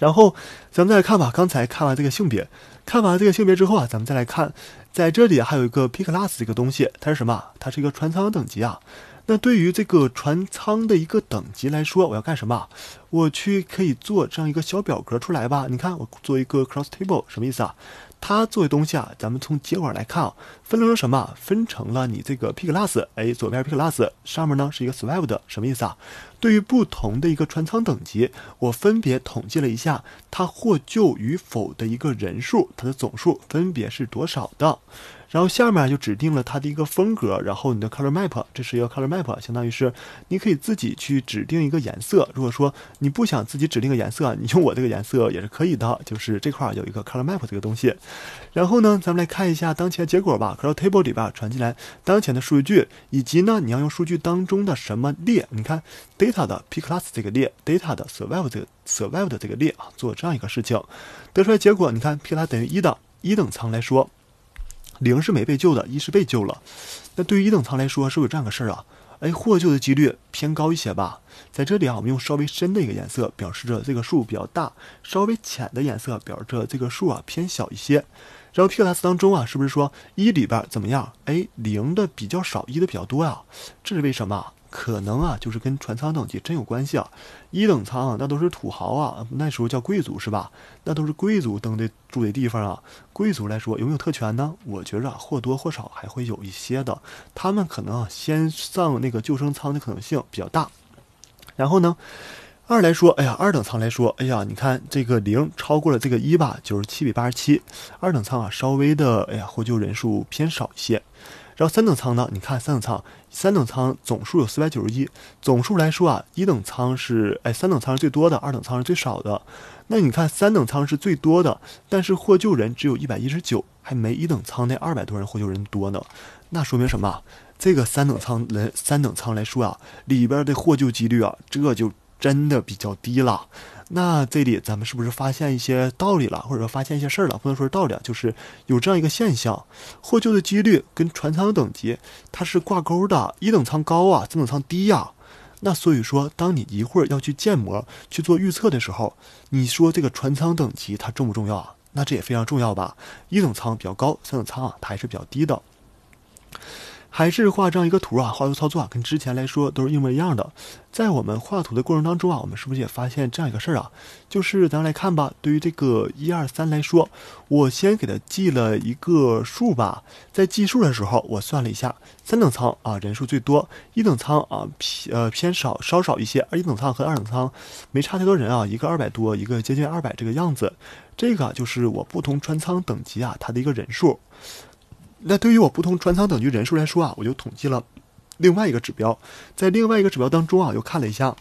然后咱们再来看吧，刚才看完这个性别，看完这个性别之后啊，咱们再来看，在这里还有一个 piclass 这个东西，它是什么？它是一个船舱等级啊。那对于这个船舱的一个等级来说，我要干什么？我去可以做这样一个小表格出来吧？你看，我做一个 cross table 什么意思啊？它作为东西啊，咱们从结果来看啊，分成了什么？分成了你这个 P class，哎，左边 P class 上面呢是一个 survived，什么意思啊？对于不同的一个船舱等级，我分别统计了一下它获救与否的一个人数，它的总数分别是多少的。然后下面就指定了它的一个风格，然后你的 color map，这是一个 color map，相当于是你可以自己去指定一个颜色。如果说你不想自己指定个颜色，你用我这个颜色也是可以的。就是这块有一个 color map 这个东西。然后呢，咱们来看一下当前结果吧。color table 里边传进来当前的数据，以及呢你要用数据当中的什么列？你看 data 的 p class 这个列，data 的 survive 这个 survive 的这个列啊，做这样一个事情，得出来结果，你看 p class 等于一的一等舱来说。零是没被救的，一是被救了。那对于一等舱来说，是不是有这样个事儿啊？哎，获救的几率偏高一些吧。在这里啊，我们用稍微深的一个颜色表示着这个数比较大，稍微浅的颜色表示着这个数啊偏小一些。然后 PLS 当中啊，是不是说一里边怎么样？哎，零的比较少，一的比较多啊？这是为什么？可能啊，就是跟船舱等级真有关系啊。一等舱啊那都是土豪啊，那时候叫贵族是吧？那都是贵族登的住的地方啊。贵族来说有没有特权呢？我觉着或多或少还会有一些的。他们可能啊先上那个救生舱的可能性比较大。然后呢，二来说，哎呀，二等舱来说，哎呀，你看这个零超过了这个一吧，九十七比八十七。二等舱啊，稍微的，哎呀，获救人数偏少一些。然后三等舱呢？你看三等舱，三等舱总数有四百九十一。总数来说啊，一等舱是哎，三等舱是最多的，二等舱是最少的。那你看三等舱是最多的，但是获救人只有一百一十九，还没一等舱那二百多人获救人多呢。那说明什么？这个三等舱人三等舱来说啊，里边的获救几率啊，这就真的比较低了。那这里咱们是不是发现一些道理了，或者说发现一些事儿了？不能说是道理啊，就是有这样一个现象：获救的几率跟船舱等级它是挂钩的，一等舱高啊，三等舱低呀。那所以说，当你一会儿要去建模去做预测的时候，你说这个船舱等级它重不重要啊？那这也非常重要吧？一等舱比较高，三等舱啊它还是比较低的。还是画这样一个图啊，画图操作啊，跟之前来说都是一模一样的。在我们画图的过程当中啊，我们是不是也发现这样一个事儿啊？就是咱来看吧，对于这个一二三来说，我先给它记了一个数吧。在计数的时候，我算了一下，三等舱啊人数最多，一等舱啊偏呃偏少稍少一些，而一等舱和二等舱没差太多人啊，一个二百多，一个接近二百这个样子。这个就是我不同船舱等级啊它的一个人数。那对于我不同船舱等级人数来说啊，我就统计了另外一个指标，在另外一个指标当中啊，又看了一下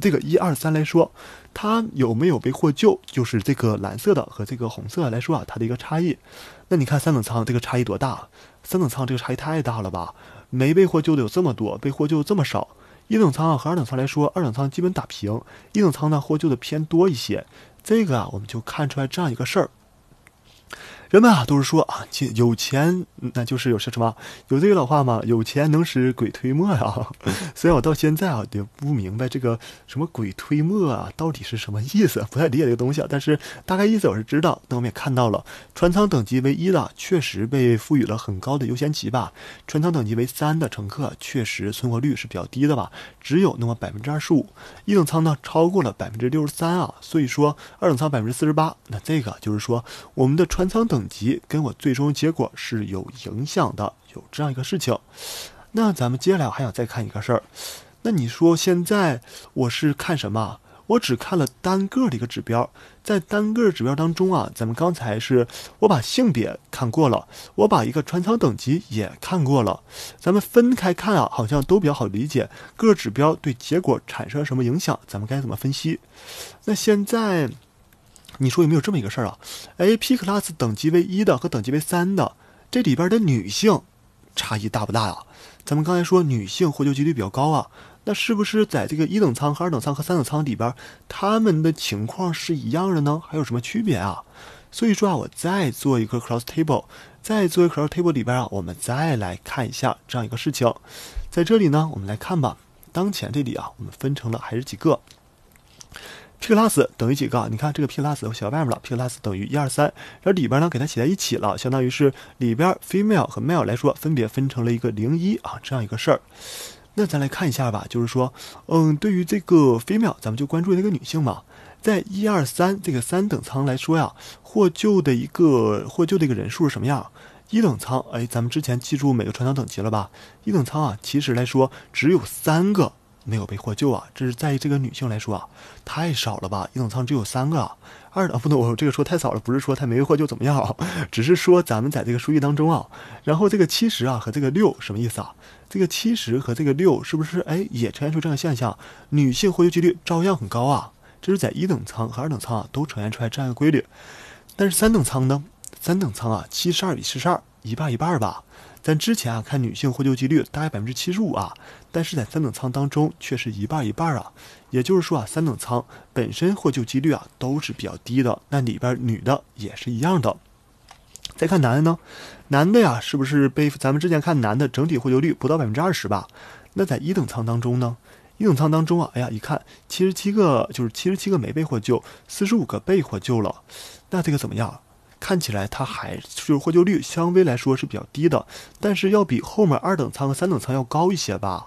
这个一二三来说，它有没有被获救，就是这个蓝色的和这个红色来说啊，它的一个差异。那你看三等舱这个差异多大？三等舱这个差异太大了吧？没被获救的有这么多，被获救这么少。一等舱啊和二等舱来说，二等舱基本打平，一等舱呢获救的偏多一些。这个啊，我们就看出来这样一个事儿。人们啊都是说啊，有钱那就是有些什么，有这个老话嘛？有钱能使鬼推磨呀。虽然我到现在啊也不明白这个什么鬼推磨啊到底是什么意思，不太理解这个东西啊。但是大概意思我是知道。那我们也看到了，船舱等级为一的确实被赋予了很高的优先级吧。船舱等级为三的乘客确实存活率是比较低的吧，只有那么百分之二十五。一等舱呢超过了百分之六十三啊，所以说二等舱百分之四十八。那这个就是说我们的船舱等。等级跟我最终结果是有影响的，有这样一个事情。那咱们接下来还想再看一个事儿。那你说现在我是看什么？我只看了单个的一个指标，在单个指标当中啊，咱们刚才是我把性别看过了，我把一个船舱等级也看过了。咱们分开看啊，好像都比较好理解。各指标对结果产生什么影响？咱们该怎么分析？那现在。你说有没有这么一个事儿啊？哎，P class 等级为一的和等级为三的，这里边的女性差异大不大呀？咱们刚才说女性获救几率比较高啊，那是不是在这个一等舱和二等舱和三等舱里边，他们的情况是一样的呢？还有什么区别啊？所以说啊，我再做一个 cross table，再做一个 cross table 里边啊，我们再来看一下这样一个事情。在这里呢，我们来看吧，当前这里啊，我们分成了还是几个。P class 等于几个？你看这个 P class 我写到外面了，P class 等于一二三，然后里边呢给它写在一起了，相当于是里边 female 和 male 来说分别分成了一个零一啊这样一个事儿。那咱来看一下吧，就是说，嗯，对于这个 female，咱们就关注那个女性嘛，在一二三这个三等舱来说呀，获救的一个获救的一个人数是什么样？一等舱，哎，咱们之前记住每个船舱等级了吧？一等舱啊，其实来说只有三个。没有被获救啊，这是在于这个女性来说啊，太少了吧？一等舱只有三个，二等不能我这个说太少了，不是说他没被获救怎么样啊，只是说咱们在这个数据当中啊，然后这个七十啊和这个六什么意思啊？这个七十和这个六是不是哎也呈现出这样的现象？女性获救几率照样很高啊，这是在一等舱和二等舱啊都呈现出来这样一个规律，但是三等舱呢？三等舱啊，七十二比七十二，一半一半吧。咱之前啊看女性获救几率大概百分之七十五啊，但是在三等舱当中却是一半一半啊，也就是说啊三等舱本身获救几率啊都是比较低的，那里边女的也是一样的。再看男的呢，男的呀是不是被咱们之前看男的整体获救率不到百分之二十吧？那在一等舱当中呢，一等舱当中啊，哎呀一看七十七个就是七十七个没被获救，四十五个被获救了，那这个怎么样？看起来它还就是获救率相对来说是比较低的，但是要比后面二等舱和三等舱要高一些吧？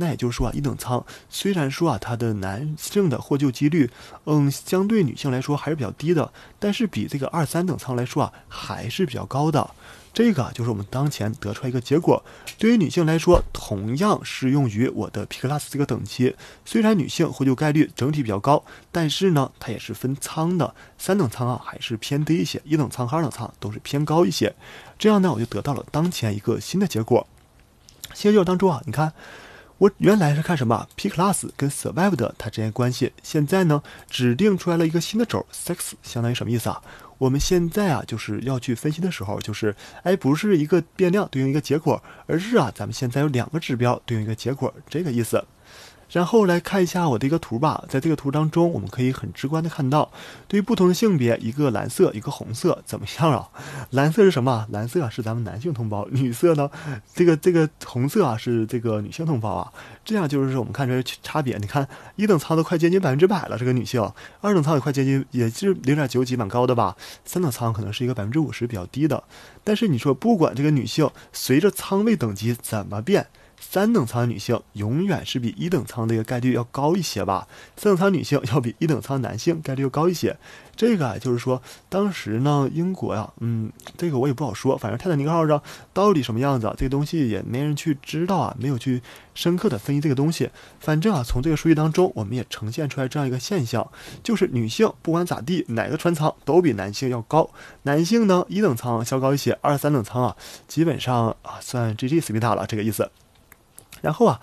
那也就是说啊，一等舱虽然说啊它的男性的获救几率，嗯，相对女性来说还是比较低的，但是比这个二三等舱来说啊还是比较高的。这个就是我们当前得出来一个结果，对于女性来说，同样适用于我的 P class 这个等级。虽然女性获救概率整体比较高，但是呢，它也是分仓的，三等仓啊还是偏低一些，一等仓和二等仓都是偏高一些。这样呢，我就得到了当前一个新的结果。新的结果当中啊，你看，我原来是看什么 P class 跟 survived 它之间关系，现在呢指定出来了一个新的轴，sex 相当于什么意思啊？我们现在啊，就是要去分析的时候，就是哎，不是一个变量对应一个结果，而是啊，咱们现在有两个指标对应一个结果，这个意思。然后来看一下我的一个图吧，在这个图当中，我们可以很直观的看到，对于不同的性别，一个蓝色，一个红色，怎么样啊？蓝色是什么？蓝色啊是咱们男性同胞，女色呢？这个这个红色啊是这个女性同胞啊。这样就是我们看出来差别。你看一等舱都快接近百分之百了，这个女性；二等舱也快接近，也是零点九几，蛮高的吧？三等舱可能是一个百分之五十比较低的。但是你说不管这个女性随着舱位等级怎么变。三等舱女性永远是比一等舱的一个概率要高一些吧？三等舱女性要比一等舱男性概率要高一些。这个啊，就是说当时呢，英国呀，嗯，这个我也不好说。反正泰坦尼克号上到底什么样子，这个东西也没人去知道啊，没有去深刻的分析这个东西。反正啊，从这个数据当中，我们也呈现出来这样一个现象，就是女性不管咋地，哪个船舱都比男性要高。男性呢，一等舱稍高一些，二三等舱啊，基本上啊算 GG 死皮塔了，这个意思。然后啊，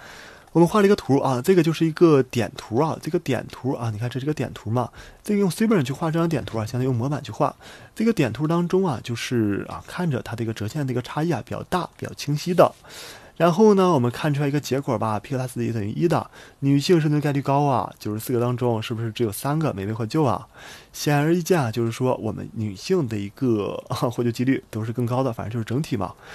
我们画了一个图啊，这个就是一个点图啊，这个点图啊，你看这是个点图嘛，这个用 C 本去画这张点图啊，相当于用模板去画。这个点图当中啊，就是啊，看着它这个折线的一个差异啊比较大，比较清晰的。然后呢，我们看出来一个结果吧，P class 也等于一的女性生存概率高啊，九十四个当中是不是只有三个没被获救啊？显而易见啊，就是说我们女性的一个获救几率都是更高的，反正就是整体嘛。